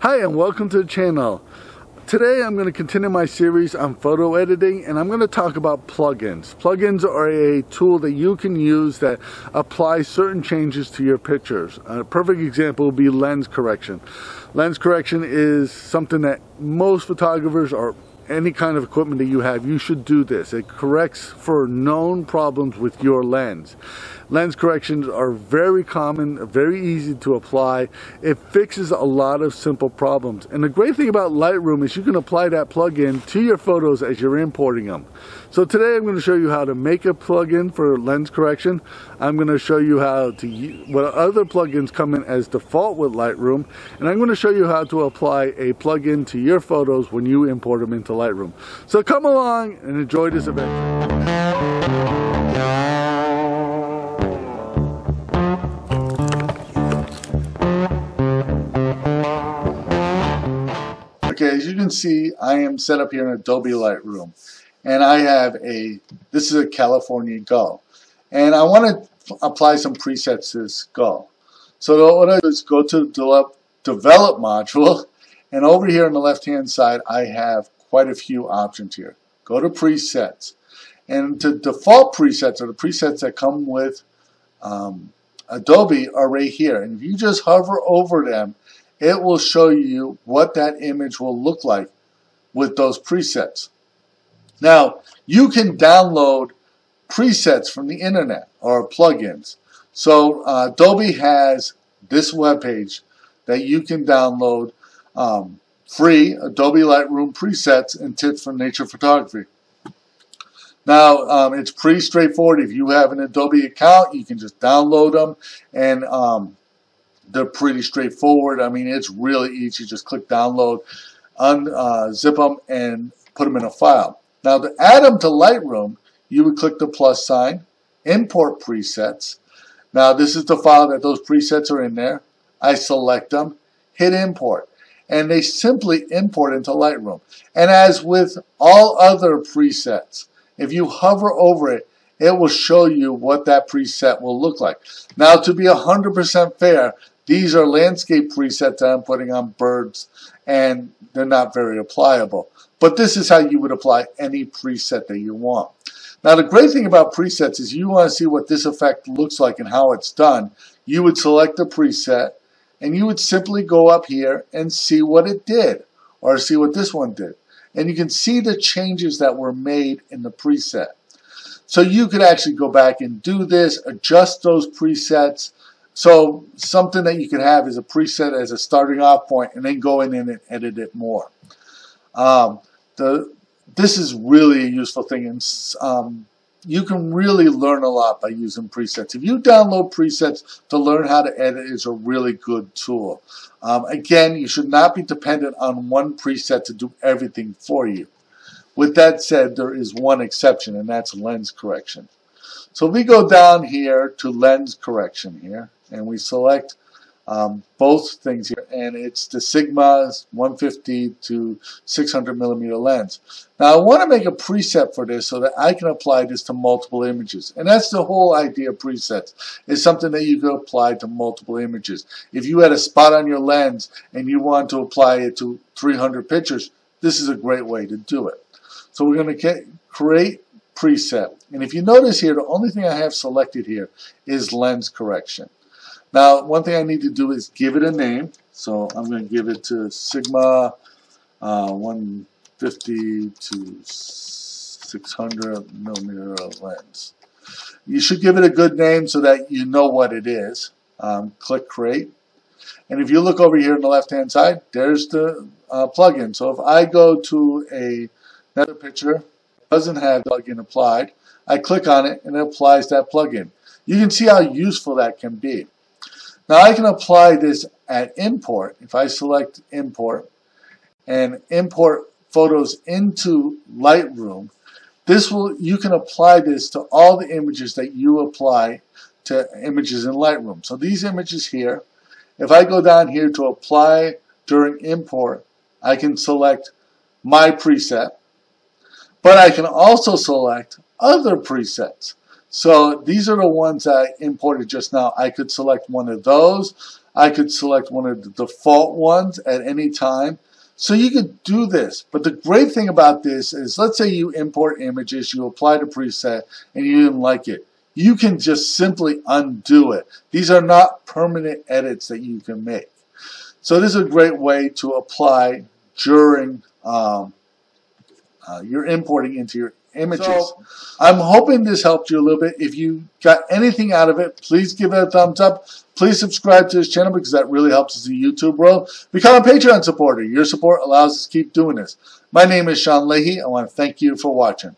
Hi and welcome to the channel. Today I'm going to continue my series on photo editing and I'm going to talk about plugins. Plugins are a tool that you can use that applies certain changes to your pictures. A perfect example would be lens correction. Lens correction is something that most photographers or any kind of equipment that you have, you should do this. It corrects for known problems with your lens. Lens corrections are very common, very easy to apply. It fixes a lot of simple problems. And the great thing about Lightroom is you can apply that plugin to your photos as you're importing them. So today I'm going to show you how to make a plugin for lens correction. I'm going to show you how to what other plugins come in as default with Lightroom. And I'm going to show you how to apply a plugin to your photos when you import them into Lightroom. So come along and enjoy this adventure. Okay, as you can see, I am set up here in Adobe Lightroom. And I have a, this is a California Gull. And I want to apply some presets to this Gull. So what I do is go to develop, develop module. And over here on the left hand side, I have quite a few options here. Go to presets. And the default presets, are the presets that come with um, Adobe, are right here. And if you just hover over them, it will show you what that image will look like with those presets. Now, you can download presets from the internet or plugins. So uh, Adobe has this webpage that you can download um, free Adobe Lightroom presets and tips for nature photography. Now, um, it's pretty straightforward. If you have an Adobe account, you can just download them and um, they're pretty straightforward. I mean, it's really easy. Just click download, unzip uh, them, and put them in a file. Now, to add them to Lightroom, you would click the plus sign, import presets. Now, this is the file that those presets are in there. I select them, hit import, and they simply import into Lightroom. And as with all other presets, if you hover over it, it will show you what that preset will look like. Now, to be 100% fair, these are landscape presets that I'm putting on birds, and they're not very applicable. But this is how you would apply any preset that you want. Now the great thing about presets is you want to see what this effect looks like and how it's done. You would select the preset and you would simply go up here and see what it did or see what this one did. And you can see the changes that were made in the preset. So you could actually go back and do this, adjust those presets, so something that you can have is a preset as a starting off point and then go in and edit it more. Um, the, this is really a useful thing and um, you can really learn a lot by using presets. If you download presets to learn how to edit is a really good tool. Um, again, you should not be dependent on one preset to do everything for you. With that said, there is one exception and that's lens correction. So we go down here to lens correction here and we select um, both things here and it's the Sigma 150 to 600 millimeter lens. Now I want to make a preset for this so that I can apply this to multiple images and that's the whole idea of presets is something that you can apply to multiple images. If you had a spot on your lens and you want to apply it to 300 pictures this is a great way to do it. So we're going to create preset and if you notice here the only thing I have selected here is lens correction. Now, one thing I need to do is give it a name. So I'm going to give it to Sigma uh, 150 to 600 millimeter lens. You should give it a good name so that you know what it is. Um, click Create. And if you look over here on the left hand side, there's the uh, plugin. So if I go to a, another picture, doesn't have plugin applied, I click on it and it applies that plugin. You can see how useful that can be. Now I can apply this at import. If I select import and import photos into Lightroom, this will you can apply this to all the images that you apply to images in Lightroom. So these images here, if I go down here to apply during import, I can select my preset, but I can also select other presets. So these are the ones I imported just now. I could select one of those. I could select one of the default ones at any time. So you could do this. But the great thing about this is, let's say you import images, you apply the preset, and you didn't like it. You can just simply undo it. These are not permanent edits that you can make. So this is a great way to apply during um, uh, importing into your images. So, I'm hoping this helped you a little bit. If you got anything out of it, please give it a thumbs up. Please subscribe to this channel because that really helps us in YouTube world. Become a Patreon supporter. Your support allows us to keep doing this. My name is Sean Leahy. I want to thank you for watching.